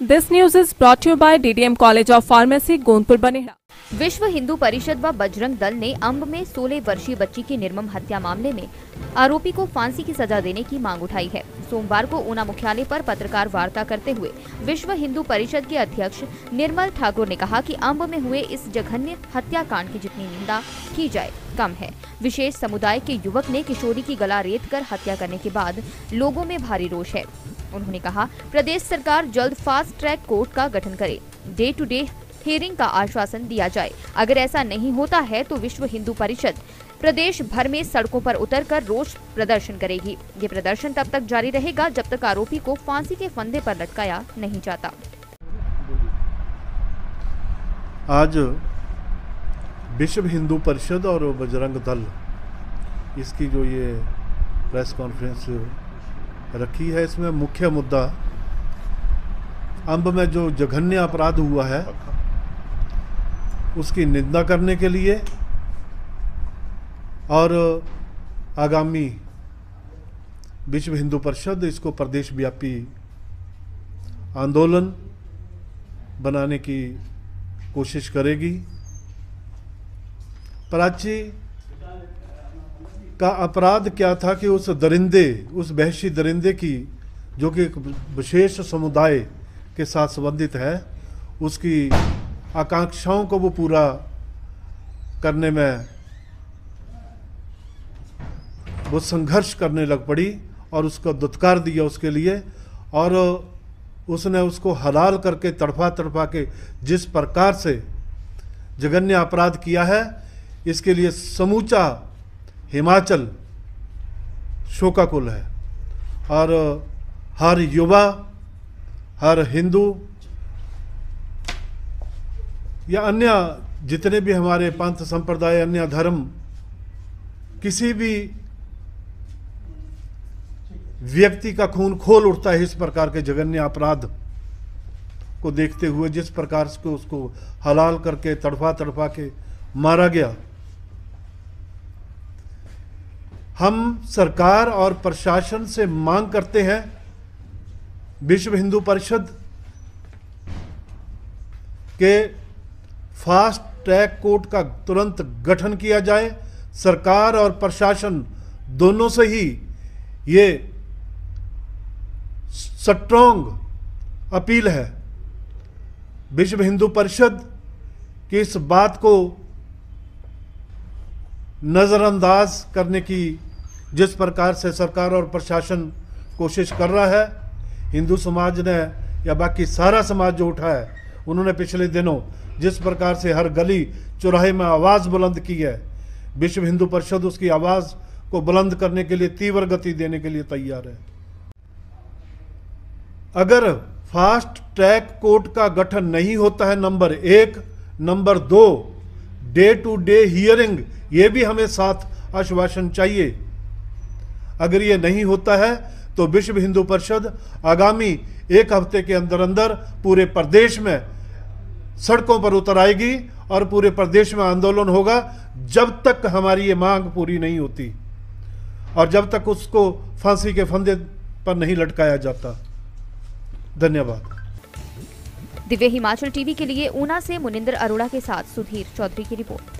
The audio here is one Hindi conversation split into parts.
News is brought to you by DDM College of Pharmacy, Gondpur Baneda विश्व हिंदू परिषद व बजरंग दल ने अम्ब में 16 वर्षीय बच्ची की निर्मम हत्या मामले में आरोपी को फांसी की सजा देने की मांग उठाई है। सोमवार को ऊना मुख्यालय पर पत्रकार वार्ता करते हुए विश्व हिंदू परिषद के अध्यक्ष निर्मल ठाकुर ने कहा कि अम्ब में हुए इस जघन्य हत्याकांड की जितनी निंदा की जाए कम है। विशेष समुदाय के युवक ने किशोरी की गला रेत कर हत्या करने के बाद लोगों में भारी रोष है। उन्होंने कहा, प्रदेश सरकार जल्द फास्ट ट्रैक कोर्ट का गठन करे। डे टू डे हियरिंग का आश्वासन दिया जाए। अगर ऐसा नहीं होता है तो विश्व हिंदू परिषद प्रदेश भर में सड़कों पर उतरकर रोष प्रदर्शन करेगी। ये प्रदर्शन तब तक जारी रहेगा जब तक आरोपी को फांसी के फंदे पर लटकाया नहीं जाता। आज विश्व हिंदू परिषद और बजरंग दल, इसकी जो ये प्रेस कॉन्फ्रेंस रखी है इसमें मुख्य मुद्दा। अंब में जो जघन्य अपराध हुआ है, उसकी निंदा करने के लिए और आगामी विश्व हिंदू परिषद, इसको प्रदेश व्यापी आंदोलन बनाने की कोशिश करेगी। प्राची का अपराध क्या था कि उस दरिंदे, उस बहशी दरिंदे की, जो कि एक विशेष समुदाय के साथ संबंधित है, उसकी आकांक्षाओं को वो पूरा करने में वो संघर्ष करने लग पड़ी और उसको दुत्कार दिया उसके लिए और उसने उसको हलाल करके तड़फा तड़फा के जिस प्रकार से जघन्य अपराध किया है, इसके लिए समूचा हिमाचल शोकाकुल है। और हर युवा, हर हिंदू, या अन्य जितने भी हमारे पंथ संप्रदाय, अन्य धर्म, किसी भी व्यक्ति का खून खोल उठता है इस प्रकार के जघन्य अपराध को देखते हुए, जिस प्रकार से उसको हलाल करके तड़फा तड़फा के मारा गया। हम सरकार और प्रशासन से मांग करते हैं, विश्व हिंदू परिषद के फास्ट ट्रैक कोर्ट का तुरंत गठन किया जाए। सरकार और प्रशासन दोनों से ही ये स्ट्रोंग अपील है। विश्व हिंदू परिषद की इस बात को नज़रअंदाज करने की जिस प्रकार से सरकार और प्रशासन कोशिश कर रहा है, हिंदू समाज ने या बाकी सारा समाज जो उठा है, उन्होंने पिछले दिनों जिस प्रकार से हर गली चौराहे में आवाज़ बुलंद की है, विश्व हिंदू परिषद उसकी आवाज़ को बुलंद करने के लिए तीव्र गति देने के लिए तैयार है। अगर फास्ट ट्रैक कोर्ट का गठन नहीं होता है नंबर एक, नंबर दो, डे टू डे हियरिंग, ये भी हमें साथ आश्वासन चाहिए। अगर ये नहीं होता है तो विश्व हिंदू परिषद आगामी एक हफ़्ते के अंदर अंदर पूरे प्रदेश में सड़कों पर उतर आएगी और पूरे प्रदेश में आंदोलन होगा, जब तक हमारी ये मांग पूरी नहीं होती और जब तक उसको फांसी के फंदे पर नहीं लटकाया जाता। धन्यवाद। दिव्य हिमाचल टीवी के लिए ऊना से मुनिंदर अरोड़ा के साथ सुधीर चौधरी की रिपोर्ट।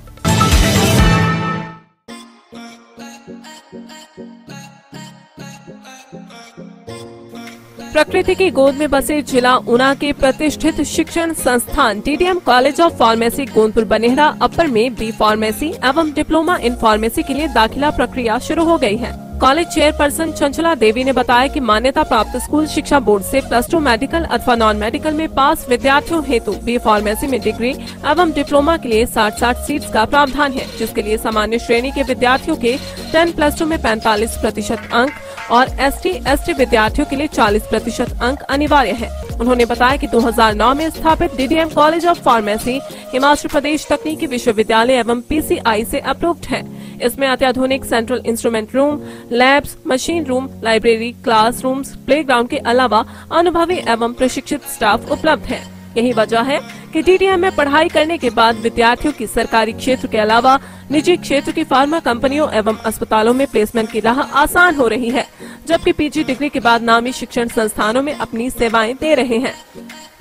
प्रकृति की गोद में बसे जिला ऊना के प्रतिष्ठित शिक्षण संस्थान TDM college of pharmacy Gondpur Banehra, upper में बी फार्मेसी एवं डिप्लोमा इन फार्मेसी के लिए दाखिला प्रक्रिया शुरू हो गई है। कॉलेज चेयरपर्सन चंचला देवी ने बताया कि मान्यता प्राप्त स्कूल शिक्षा बोर्ड से प्लस टू मेडिकल अथवा नॉन मेडिकल में पास विद्यार्थियों हेतु बी फार्मेसी में डिग्री एवं डिप्लोमा के लिए साठ साठ सीट का प्रावधान है, जिसके लिए सामान्य श्रेणी के विद्यार्थियों के टेन प्लस टू में 45 प्रतिशत अंक और एस टी एस टी विद्यार्थियों के लिए 40 प्रतिशत अंक अनिवार्य है। उन्होंने बताया कि 2009 में स्थापित DDM college of pharmacy Himachal Pradesh तकनीकी विश्वविद्यालय एवं पीसीआई से अप्रूव्ड है। इसमें अत्याधुनिक central instrument room labs machine room library class rooms play के अलावा अनुभवी एवं प्रशिक्षित स्टाफ उपलब्ध है। यही वजह है कि डीडीएम में पढ़ाई करने के बाद विद्यार्थियों की सरकारी क्षेत्र के अलावा निजी क्षेत्र की फार्मा कंपनियों एवं अस्पतालों में प्लेसमेंट की राह आसान हो रही है, जबकि पीजी डिग्री के बाद नामी शिक्षण संस्थानों में अपनी सेवाएँ दे रहे हैं।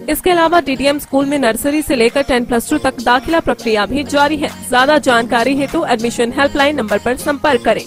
इसके अलावा डीडीएम स्कूल में नर्सरी से लेकर टेन प्लस टू तक दाखिला प्रक्रिया भी जारी है। ज़्यादा जानकारी हेतु तो एडमिशन हेल्पलाइन नंबर पर संपर्क करें।